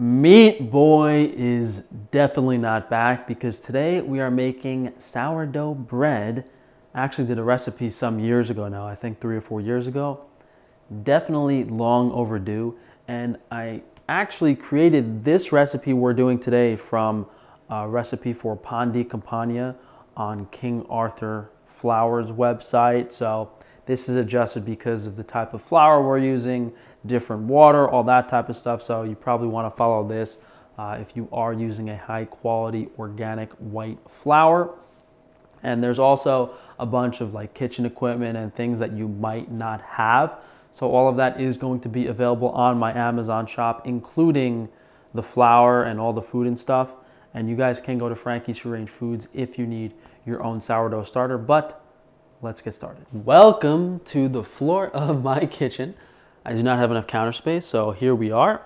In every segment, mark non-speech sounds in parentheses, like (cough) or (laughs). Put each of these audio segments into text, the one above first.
Meat Boy is definitely not back because today we are making sourdough bread. I actually did a recipe some years ago now, I think three or four years ago. Definitely long overdue. And I actually created this recipe we're doing today from a recipe for pan di campagna on King Arthur Flour's website. So this is adjusted because of the type of flour we're using, different water, all that type of stuff. So you probably want to follow this uh, if you are using a high quality organic white flour. And there's also a bunch of like kitchen equipment and things that you might not have. So all of that is going to be available on my Amazon shop, including the flour and all the food and stuff. And you guys can go to Frankie's Free Range Foods if you need your own sourdough starter. But let's get started. Welcome to the floor of my kitchen. I do not have enough counter space, so here we are.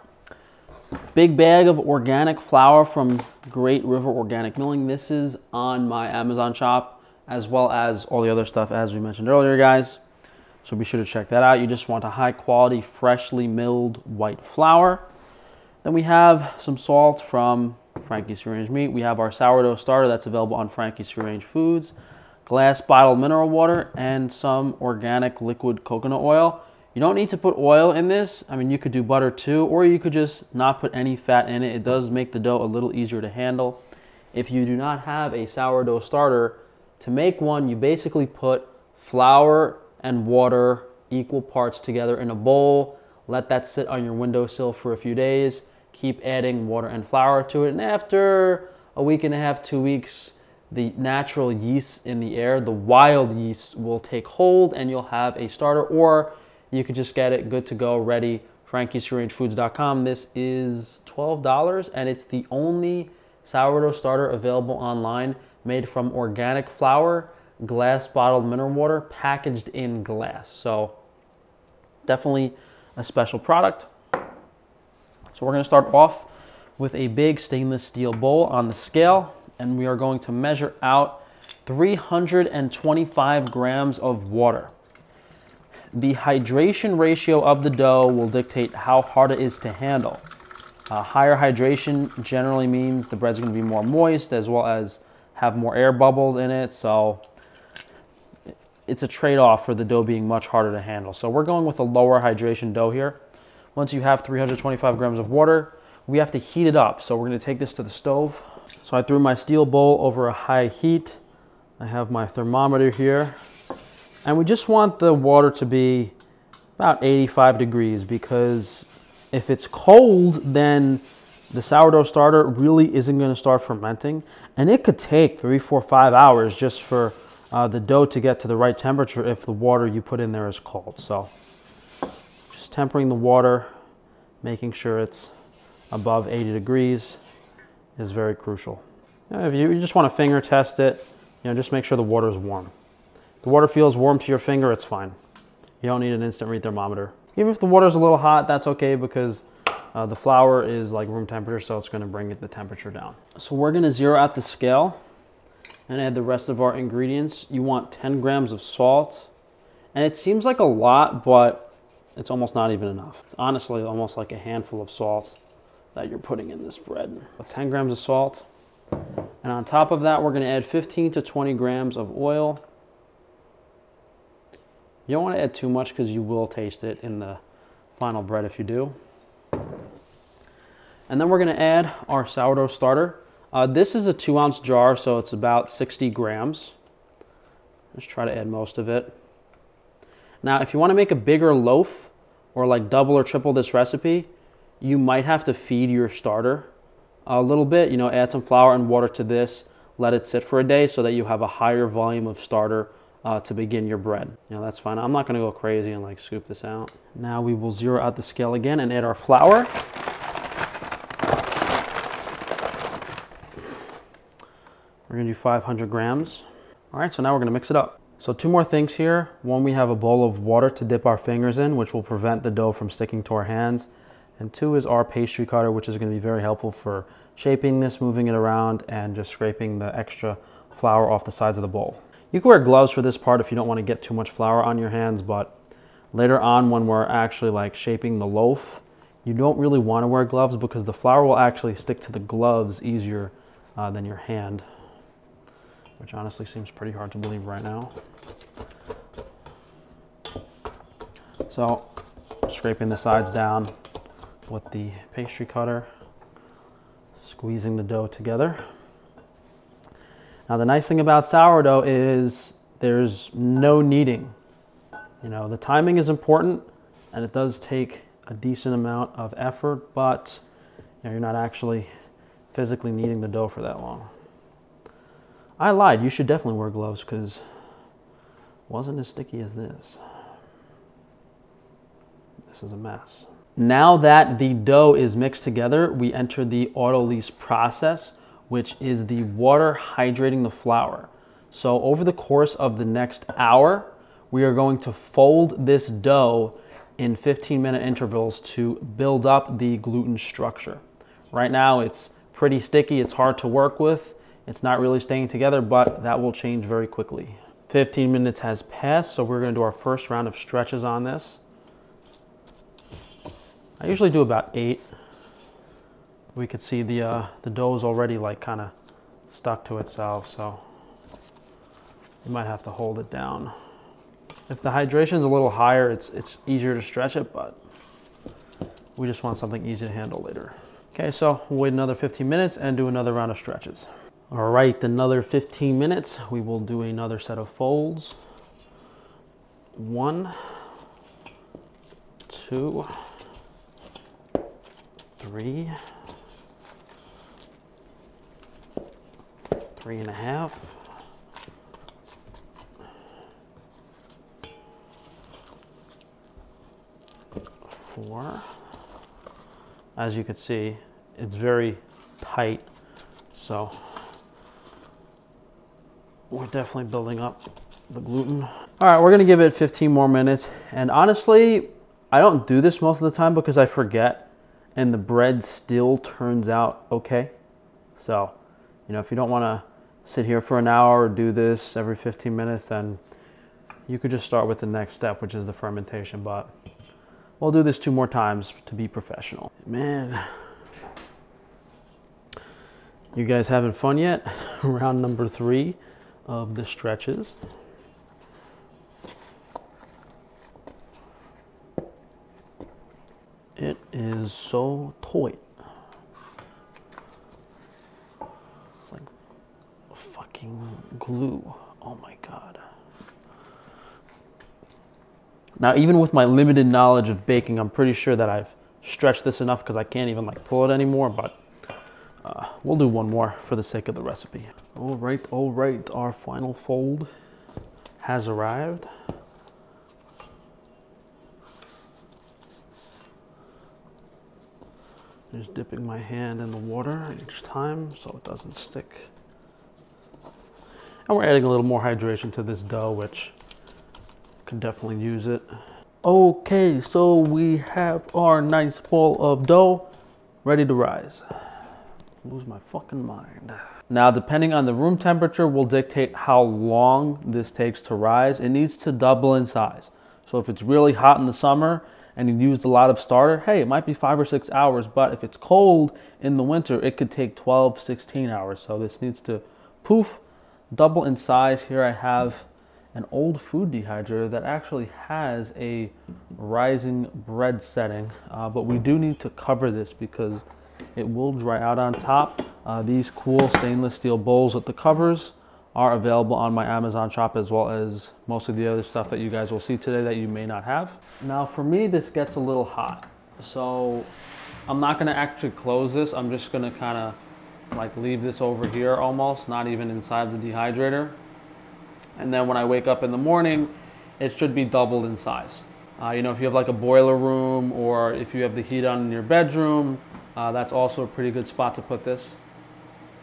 Big bag of organic flour from Great River Organic Milling. This is on my Amazon shop, as well as all the other stuff as we mentioned earlier, guys. So be sure to check that out. You just want a high quality, freshly milled white flour. Then we have some salt from Frankie's Free Range Meat. We have our sourdough starter that's available on Frankie's Free Range Foods, glass bottled mineral water, and some organic liquid coconut oil. You don't need to put oil in this. I mean, you could do butter too, or you could just not put any fat in it. It does make the dough a little easier to handle. If you do not have a sourdough starter, to make one, you basically put flour and water equal parts together in a bowl. Let that sit on your windowsill for a few days. Keep adding water and flour to it. And after a week and a half, two weeks, the natural yeast in the air, the wild yeast will take hold and you'll have a starter or you could just get it good to go, ready. FrankiesFreeRangeFoods.com. This is $12 and it's the only sourdough starter available online made from organic flour, glass bottled mineral water, packaged in glass. So definitely a special product. So we're gonna start off with a big stainless steel bowl on the scale and we are going to measure out 325 grams of water. The hydration ratio of the dough will dictate how hard it is to handle. Uh, higher hydration generally means the bread's gonna be more moist as well as have more air bubbles in it. So it's a trade-off for the dough being much harder to handle. So we're going with a lower hydration dough here. Once you have 325 grams of water, we have to heat it up. So we're gonna take this to the stove. So I threw my steel bowl over a high heat. I have my thermometer here. And we just want the water to be about 85 degrees because if it's cold, then the sourdough starter really isn't gonna start fermenting. And it could take three, four, five hours just for uh, the dough to get to the right temperature if the water you put in there is cold. So just tempering the water, making sure it's above 80 degrees is very crucial. If you, you just want to finger test it, you know, just make sure the water is warm the water feels warm to your finger, it's fine. You don't need an instant read thermometer. Even if the water's a little hot, that's okay because uh, the flour is like room temperature, so it's gonna bring it the temperature down. So we're gonna zero out the scale and add the rest of our ingredients. You want 10 grams of salt. And it seems like a lot, but it's almost not even enough. It's honestly almost like a handful of salt that you're putting in this bread. 10 grams of salt. And on top of that, we're gonna add 15 to 20 grams of oil. You don't want to add too much because you will taste it in the final bread if you do. And then we're going to add our sourdough starter. Uh, this is a two ounce jar, so it's about 60 grams. Let's try to add most of it. Now, if you want to make a bigger loaf or like double or triple this recipe, you might have to feed your starter a little bit. You know, add some flour and water to this, let it sit for a day so that you have a higher volume of starter uh, to begin your bread. Know, that's fine. I'm not gonna go crazy and like scoop this out. Now we will zero out the scale again and add our flour. We're gonna do 500 grams. All right, so now we're gonna mix it up. So two more things here. One, we have a bowl of water to dip our fingers in, which will prevent the dough from sticking to our hands. And two is our pastry cutter, which is gonna be very helpful for shaping this, moving it around, and just scraping the extra flour off the sides of the bowl. You can wear gloves for this part if you don't want to get too much flour on your hands, but later on when we're actually like shaping the loaf, You don't really want to wear gloves because the flour will actually stick to the gloves easier uh, than your hand, which honestly seems pretty hard to believe right now. So scraping the sides down with the pastry cutter, squeezing the dough together. Now the nice thing about sourdough is there's no kneading. You know, the timing is important and it does take a decent amount of effort, but you you're not actually physically kneading the dough for that long. I lied, you should definitely wear gloves because it wasn't as sticky as this. This is a mess. Now that the dough is mixed together, we enter the autolyse process, which is the water hydrating the flour. So over the course of the next hour, we are going to fold this dough in 15 minute intervals to build up the gluten structure. Right now it's pretty sticky, it's hard to work with, it's not really staying together, but that will change very quickly. 15 minutes has passed, so we're gonna do our first round of stretches on this. I usually do about eight. We could see the, uh, the dough is already like kind of stuck to itself, so you might have to hold it down. If the hydration is a little higher, it's, it's easier to stretch it, but we just want something easy to handle later. Okay, so we'll wait another 15 minutes and do another round of stretches. All right, another 15 minutes. We will do another set of folds. One, two, three, three and a half, four. As you can see, it's very tight, so we're definitely building up the gluten. All right, we're gonna give it 15 more minutes. And honestly, I don't do this most of the time because I forget and the bread still turns out okay. So, you know, if you don't wanna sit here for an hour or do this every 15 minutes, then you could just start with the next step, which is the fermentation. But We'll do this two more times to be professional. Man, you guys having fun yet? (laughs) Round number three of the stretches. It is so tight. It's like fucking glue. Oh my God. Now, even with my limited knowledge of baking, I'm pretty sure that I've stretched this enough because I can't even like pull it anymore, but uh, we'll do one more for the sake of the recipe. All right, all right, our final fold has arrived. Just dipping my hand in the water each time so it doesn't stick. And we're adding a little more hydration to this dough, which can definitely use it. Okay, so we have our nice ball of dough ready to rise. Lose my fucking mind. Now, depending on the room temperature will dictate how long this takes to rise. It needs to double in size. So if it's really hot in the summer and you used a lot of starter, hey, it might be five or six hours. But if it's cold in the winter, it could take 12, 16 hours. So this needs to poof, double in size. Here I have an old food dehydrator that actually has a rising bread setting, uh, but we do need to cover this because it will dry out on top. Uh, these cool stainless steel bowls with the covers are available on my Amazon shop as well as most of the other stuff that you guys will see today that you may not have. Now for me, this gets a little hot. So I'm not gonna actually close this. I'm just gonna kinda like leave this over here almost, not even inside the dehydrator. And then when I wake up in the morning, it should be doubled in size. Uh, you know, if you have like a boiler room or if you have the heat on in your bedroom, uh, that's also a pretty good spot to put this.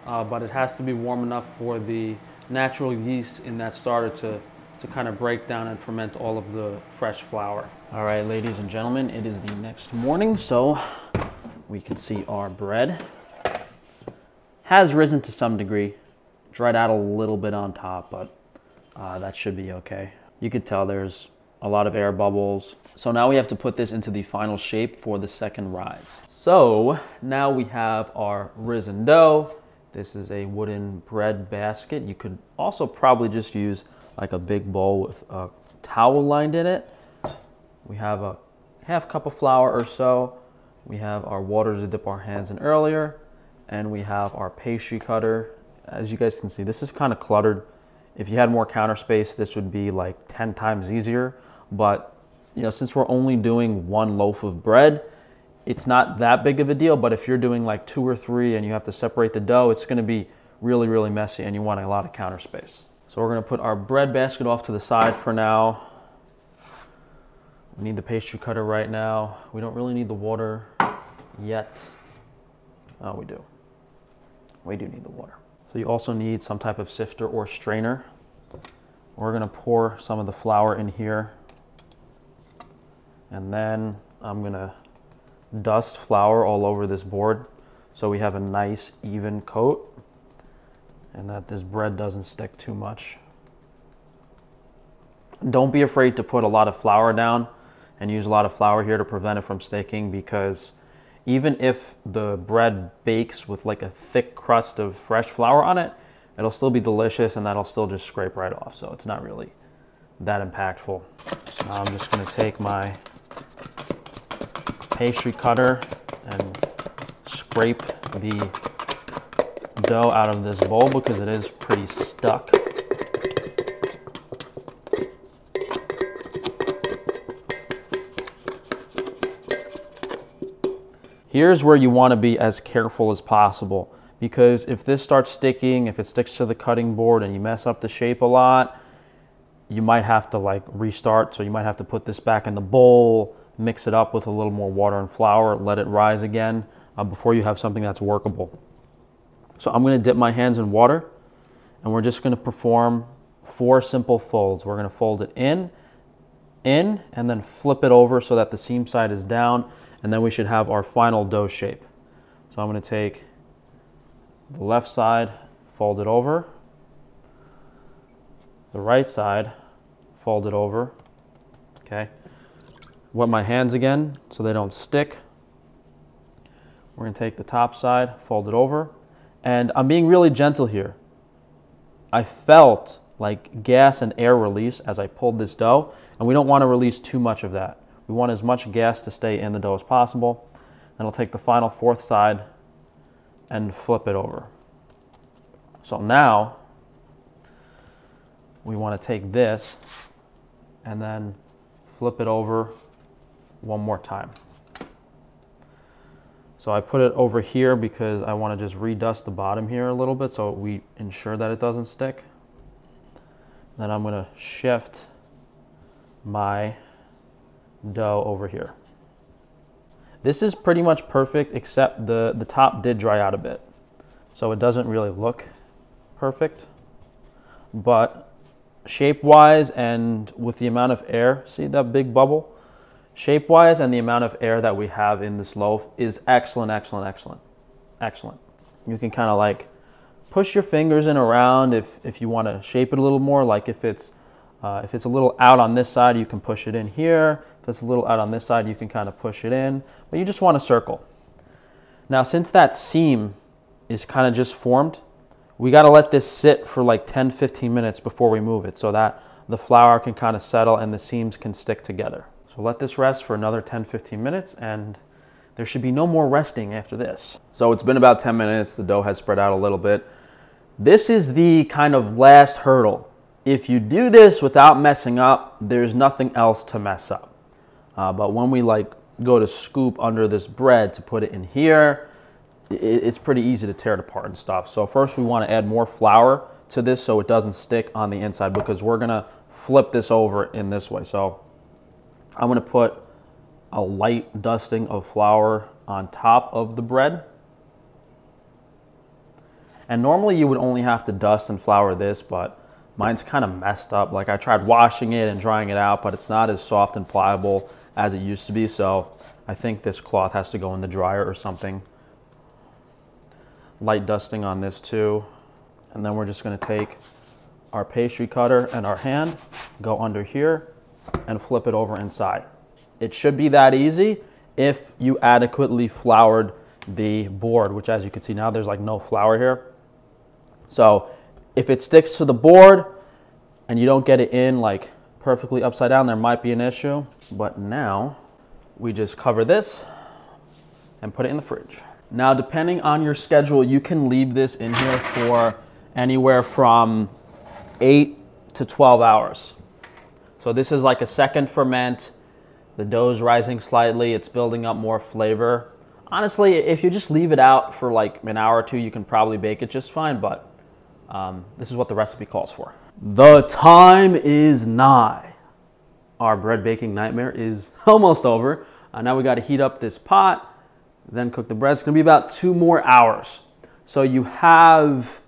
Uh, but it has to be warm enough for the natural yeast in that starter to, to kind of break down and ferment all of the fresh flour. All right, ladies and gentlemen, it is the next morning, so we can see our bread has risen to some degree, dried out a little bit on top, but uh, that should be okay. You could tell there's a lot of air bubbles. So now we have to put this into the final shape for the second rise. So now we have our risen dough. This is a wooden bread basket. You could also probably just use like a big bowl with a towel lined in it. We have a half cup of flour or so. We have our water to dip our hands in earlier. And we have our pastry cutter. As you guys can see, this is kind of cluttered. If you had more counter space, this would be like 10 times easier. But you know, since we're only doing one loaf of bread, it's not that big of a deal. But if you're doing like two or three and you have to separate the dough, it's gonna be really, really messy and you want a lot of counter space. So we're gonna put our bread basket off to the side for now. We need the pastry cutter right now. We don't really need the water yet. Oh, we do. We do need the water. So you also need some type of sifter or strainer. We're gonna pour some of the flour in here. And then I'm gonna dust flour all over this board so we have a nice even coat and that this bread doesn't stick too much. Don't be afraid to put a lot of flour down and use a lot of flour here to prevent it from sticking because even if the bread bakes with like a thick crust of fresh flour on it, it'll still be delicious and that'll still just scrape right off. So it's not really that impactful. So I'm just gonna take my pastry cutter and scrape the dough out of this bowl because it is pretty stuck. Here's where you want to be as careful as possible because if this starts sticking, if it sticks to the cutting board and you mess up the shape a lot, you might have to like restart. So you might have to put this back in the bowl, mix it up with a little more water and flour, let it rise again uh, before you have something that's workable. So I'm gonna dip my hands in water and we're just gonna perform four simple folds. We're gonna fold it in, in, and then flip it over so that the seam side is down and then we should have our final dough shape. So I'm gonna take the left side, fold it over, the right side, fold it over, okay? Wet my hands again so they don't stick. We're gonna take the top side, fold it over, and I'm being really gentle here. I felt like gas and air release as I pulled this dough, and we don't wanna release too much of that. We want as much gas to stay in the dough as possible. Then I'll take the final fourth side and flip it over. So now we want to take this and then flip it over one more time. So I put it over here because I want to just redust the bottom here a little bit so we ensure that it doesn't stick. Then I'm going to shift my dough over here. This is pretty much perfect except the, the top did dry out a bit. So it doesn't really look perfect. But shape-wise and with the amount of air, see that big bubble? Shape-wise and the amount of air that we have in this loaf is excellent, excellent, excellent, excellent. You can kind of like push your fingers in around if, if you want to shape it a little more, like if it's uh, if it's a little out on this side, you can push it in here. If it's a little out on this side, you can kind of push it in, but you just want a circle. Now, since that seam is kind of just formed, we got to let this sit for like 10, 15 minutes before we move it so that the flour can kind of settle and the seams can stick together. So let this rest for another 10, 15 minutes and there should be no more resting after this. So it's been about 10 minutes. The dough has spread out a little bit. This is the kind of last hurdle if you do this without messing up, there's nothing else to mess up. Uh, but when we like go to scoop under this bread to put it in here, it, it's pretty easy to tear it apart and stuff. So first we want to add more flour to this so it doesn't stick on the inside because we're to flip this over in this way. So I'm to put a light dusting of flour on top of the bread. And normally you would only have to dust and flour this, but Mine's kind of messed up. Like I tried washing it and drying it out, but it's not as soft and pliable as it used to be. So I think this cloth has to go in the dryer or something. Light dusting on this too. And then we're just gonna take our pastry cutter and our hand, go under here and flip it over inside. It should be that easy if you adequately floured the board, which as you can see now, there's like no flour here. So if it sticks to the board and you don't get it in like perfectly upside down, there might be an issue. But now we just cover this and put it in the fridge. Now, depending on your schedule, you can leave this in here for anywhere from eight to 12 hours. So this is like a second ferment. The dough is rising slightly. It's building up more flavor. Honestly, if you just leave it out for like an hour or two, you can probably bake it just fine, but um, this is what the recipe calls for. The time is nigh. Our bread baking nightmare is (laughs) almost over. Uh, now we got to heat up this pot, then cook the bread. It's to be about two more hours. So you have,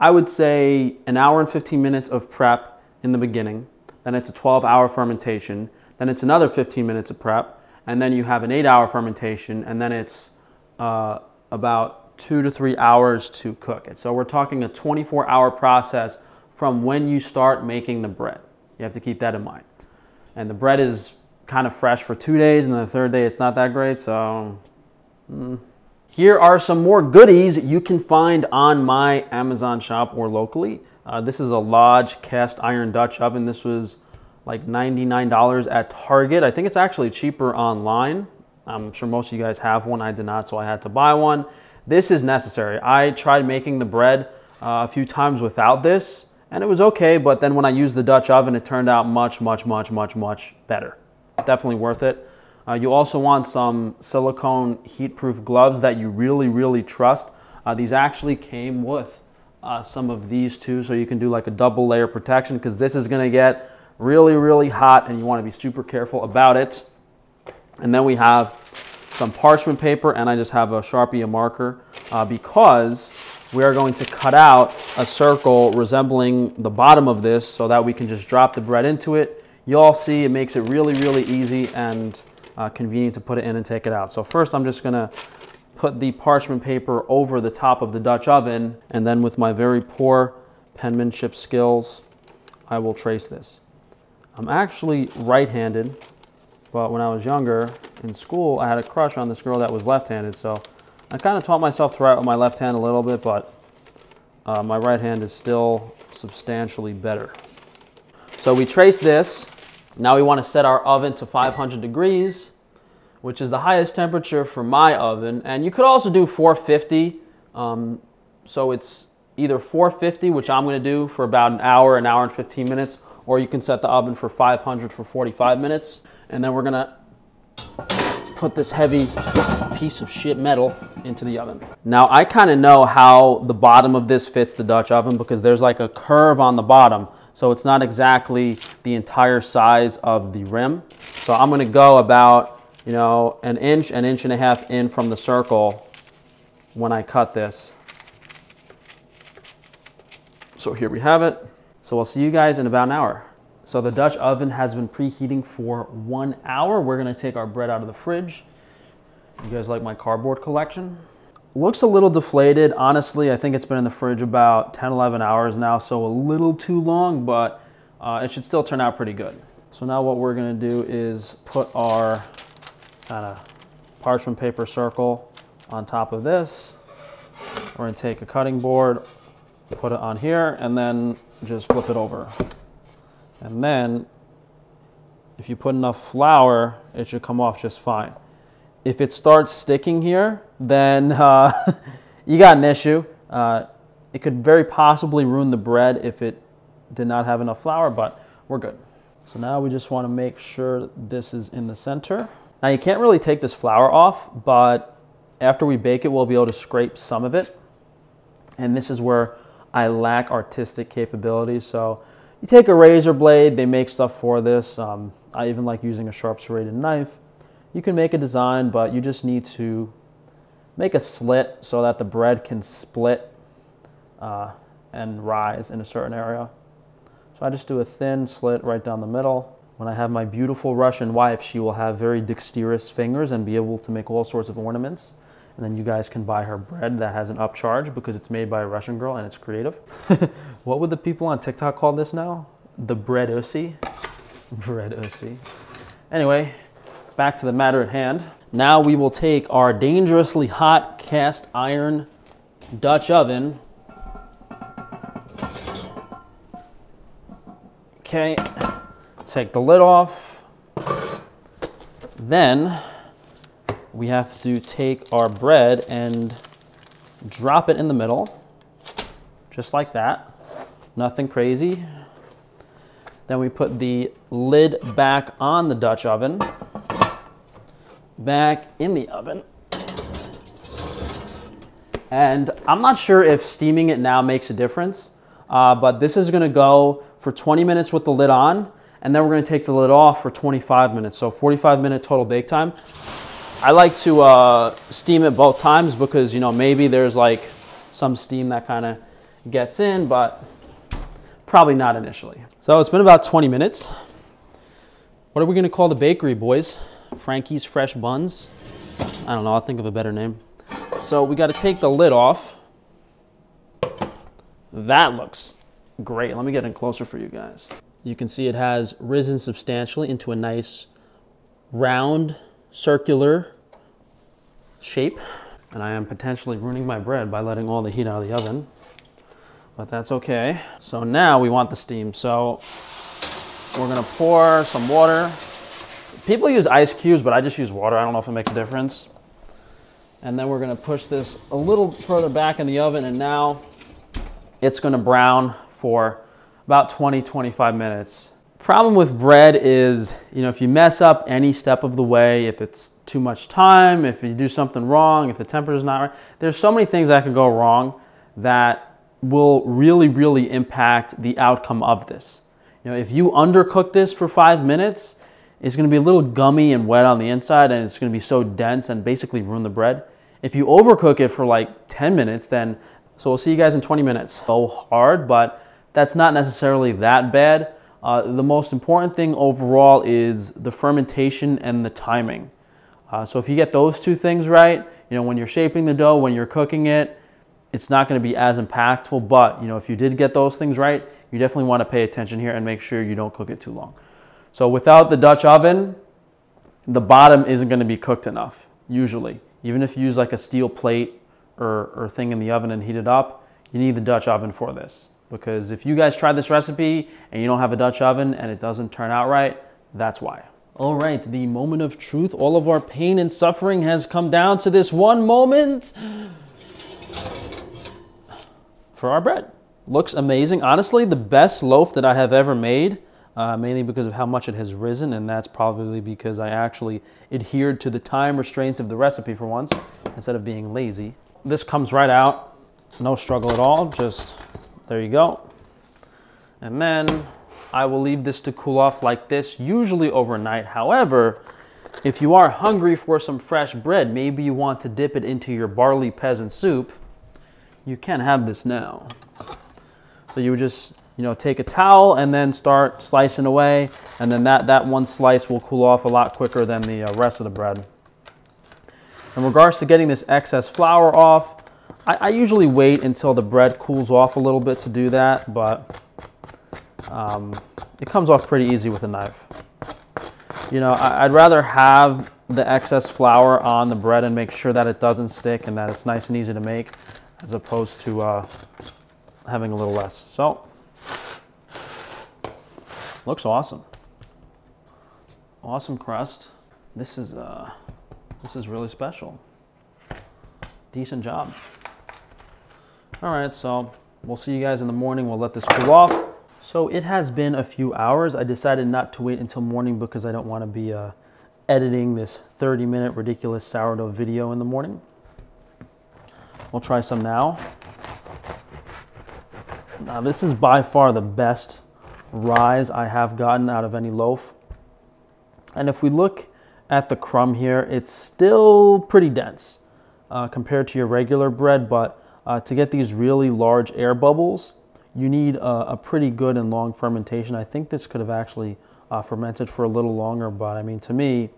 I would say, an hour and 15 minutes of prep in the beginning. Then it's a 12 hour fermentation. Then it's another 15 minutes of prep. And then you have an eight hour fermentation. And then it's uh, about two to three hours to cook it. So we're talking a 24 hour process from when you start making the bread. You have to keep that in mind. And the bread is kind of fresh for two days, and the third day it's not that great. So, mm. here are some more goodies you can find on my Amazon shop or locally. Uh, this is a Lodge cast iron Dutch oven. This was like $99 at Target. I think it's actually cheaper online. I'm sure most of you guys have one. I did not, so I had to buy one. This is necessary. I tried making the bread uh, a few times without this, and it was okay, but then when I used the Dutch oven, it turned out much, much, much, much, much better definitely worth it. Uh, you also want some silicone heat-proof gloves that you really, really trust. Uh, these actually came with uh, some of these too, so you can do like a double layer protection because this is gonna get really, really hot and you wanna be super careful about it. And then we have some parchment paper and I just have a Sharpie, a marker, uh, because we are going to cut out a circle resembling the bottom of this so that we can just drop the bread into it you all see it makes it really, really easy and uh, convenient to put it in and take it out. So first I'm just gonna put the parchment paper over the top of the Dutch oven and then with my very poor penmanship skills, I will trace this. I'm actually right-handed, but when I was younger in school, I had a crush on this girl that was left-handed. So I kind of taught myself to write with my left hand a little bit, but uh, my right hand is still substantially better. So we trace this now we want to set our oven to 500 degrees, which is the highest temperature for my oven. And you could also do 450. Um, so it's either 450, which I'm going to do for about an hour, an hour and 15 minutes, or you can set the oven for 500 for 45 minutes. And then we're to put this heavy piece of shit metal into the oven. Now I kind of know how the bottom of this fits the Dutch oven because there's like a curve on the bottom. So it's not exactly the entire size of the rim. So I'm gonna go about, you know, an inch, an inch and a half in from the circle when I cut this. So here we have it. So I'll see you guys in about an hour. So the Dutch oven has been preheating for one hour. We're gonna take our bread out of the fridge. You guys like my cardboard collection? Looks a little deflated. Honestly, I think it's been in the fridge about 10, 11 hours now, so a little too long, but uh, it should still turn out pretty good. So now what we're gonna do is put our kind of parchment paper circle on top of this. We're gonna take a cutting board, put it on here, and then just flip it over. And then if you put enough flour, it should come off just fine. If it starts sticking here, then (laughs) uh, you got an issue. Uh, it could very possibly ruin the bread if it did not have enough flour, but we're good. So now we just want to make sure this is in the center. Now you can't really take this flour off, but after we bake it, we'll be able to scrape some of it. And this is where I lack artistic capabilities. So you take a razor blade, they make stuff for this. Um, I even like using a sharp serrated knife you can make a design, but you just need to make a slit so that the bread can split uh, and rise in a certain area. So I just do a thin slit right down the middle. When I have my beautiful Russian wife, she will have very dexterous fingers and be able to make all sorts of ornaments. And then you guys can buy her bread that has an upcharge because it's made by a Russian girl and it's creative. (laughs) what would the people on TikTok call this now? The bread usi? bread OC. Anyway, back to the matter at hand. Now we will take our dangerously hot cast iron Dutch oven. Okay, take the lid off. Then we have to take our bread and drop it in the middle, just like that. Nothing crazy. Then we put the lid back on the Dutch oven, back in the oven. And I'm not sure if steaming it now makes a difference, uh, but this is gonna go for 20 minutes with the lid on, and then we're gonna take the lid off for 25 minutes. So 45 minute total bake time. I like to uh, steam it both times because, you know, maybe there's like some steam that kind of gets in, but probably not initially. So it's been about 20 minutes. What are we gonna call the bakery, boys? Frankie's Fresh Buns? I don't know, I'll think of a better name. So we gotta take the lid off. That looks great. Let me get in closer for you guys. You can see it has risen substantially into a nice round circular shape. And I am potentially ruining my bread by letting all the heat out of the oven but that's okay. So now we want the steam. So we're gonna pour some water. People use ice cubes, but I just use water. I don't know if it makes a difference. And then we're gonna push this a little further back in the oven and now it's gonna brown for about 20, 25 minutes. Problem with bread is, you know, if you mess up any step of the way, if it's too much time, if you do something wrong, if the temperature is not right, there's so many things that can go wrong that will really, really impact the outcome of this. You know, if you undercook this for five minutes, it's gonna be a little gummy and wet on the inside and it's gonna be so dense and basically ruin the bread. If you overcook it for like 10 minutes, then, so we'll see you guys in 20 minutes. So hard, but that's not necessarily that bad. Uh, the most important thing overall is the fermentation and the timing. Uh, so if you get those two things right, you know, when you're shaping the dough, when you're cooking it, it's not going to be as impactful. But you know, if you did get those things right, you definitely want to pay attention here and make sure you don't cook it too long. So without the Dutch oven, the bottom isn't going to be cooked enough, usually. Even if you use like a steel plate or, or thing in the oven and heat it up, you need the Dutch oven for this. Because if you guys try this recipe and you don't have a Dutch oven and it doesn't turn out right, that's why. All right, the moment of truth. All of our pain and suffering has come down to this one moment for our bread. Looks amazing. Honestly, the best loaf that I have ever made, uh, mainly because of how much it has risen, and that's probably because I actually adhered to the time restraints of the recipe for once, instead of being lazy. This comes right out, no struggle at all, just there you go. And then I will leave this to cool off like this, usually overnight. However, if you are hungry for some fresh bread, maybe you want to dip it into your barley peasant soup, you can have this now. So you would just, you know, take a towel and then start slicing away. And then that, that one slice will cool off a lot quicker than the uh, rest of the bread. In regards to getting this excess flour off, I, I, usually wait until the bread cools off a little bit to do that, but um, it comes off pretty easy with a knife. You know, I, I'd rather have the excess flour on the bread and make sure that it doesn't stick and that it's nice and easy to make as opposed to uh, having a little less. So, looks awesome. Awesome crust. This is, uh, this is really special. Decent job. All right, so we'll see you guys in the morning. We'll let this cool off. So it has been a few hours. I decided not to wait until morning because I don't want to be uh, editing this 30 minute ridiculous sourdough video in the morning. We'll try some now. Now this is by far the best rise I have gotten out of any loaf. And if we look at the crumb here, it's still pretty dense uh, compared to your regular bread, but uh, to get these really large air bubbles, you need a, a, pretty good and long fermentation. I think this could have actually uh, fermented for a little longer, but I mean, to me,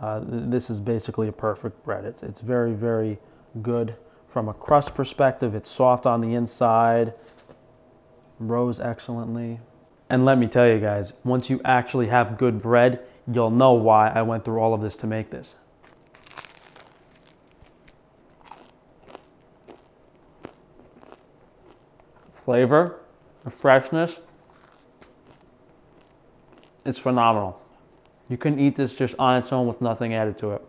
uh, this is basically a perfect bread. It's, it's very, very good. From a crust perspective, it's soft on the inside, rose excellently. And let me tell you guys, once you actually have good bread, you'll know why I went through all of this to make this. Flavor, the freshness, it's phenomenal. You can eat this just on its own with nothing added to it.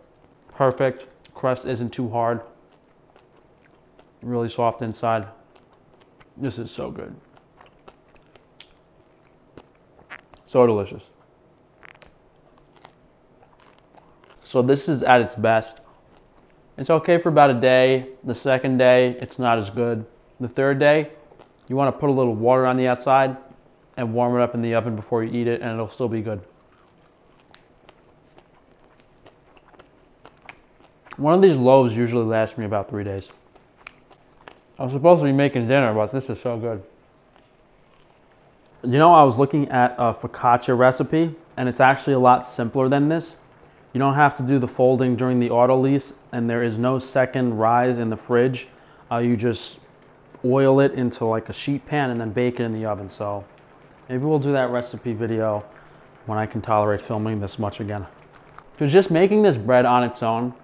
Perfect. Crust isn't too hard. Really soft inside. This is so good. So delicious. So this is at its best. It's okay for about a day. The second day, it's not as good. The third day, you want to put a little water on the outside and warm it up in the oven before you eat it and it'll still be good. One of these loaves usually lasts me about three days. I was supposed to be making dinner, but this is so good. You know, I was looking at a focaccia recipe, and it's actually a lot simpler than this. You don't have to do the folding during the autolyse, and there is no second rise in the fridge. Uh, you just oil it into like a sheet pan and then bake it in the oven. So maybe we'll do that recipe video when I can tolerate filming this much again. Because just making this bread on its own,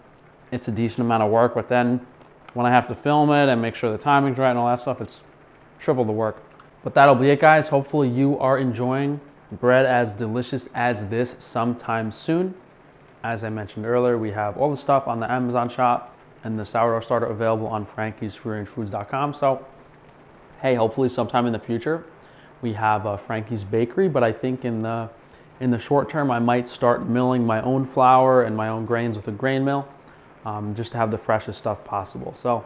it's a decent amount of work, but then when I have to film it and make sure the timing's right and all that stuff, it's triple the work. But that'll be it guys. Hopefully you are enjoying bread as delicious as this sometime soon. As I mentioned earlier, we have all the stuff on the Amazon shop and the sourdough starter available on frankiesfreerangefoods.com. So, hey, hopefully sometime in the future we have a Frankie's Bakery, but I think in the in the short term I might start milling my own flour and my own grains with a grain mill um, just to have the freshest stuff possible. So,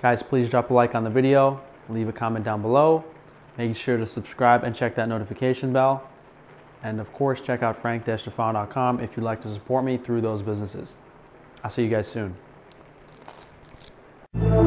guys, please drop a like on the video, leave a comment down below, make sure to subscribe and check that notification bell. And of course, check out frank-tufano.com if you'd like to support me through those businesses. I'll see you guys soon. Thank.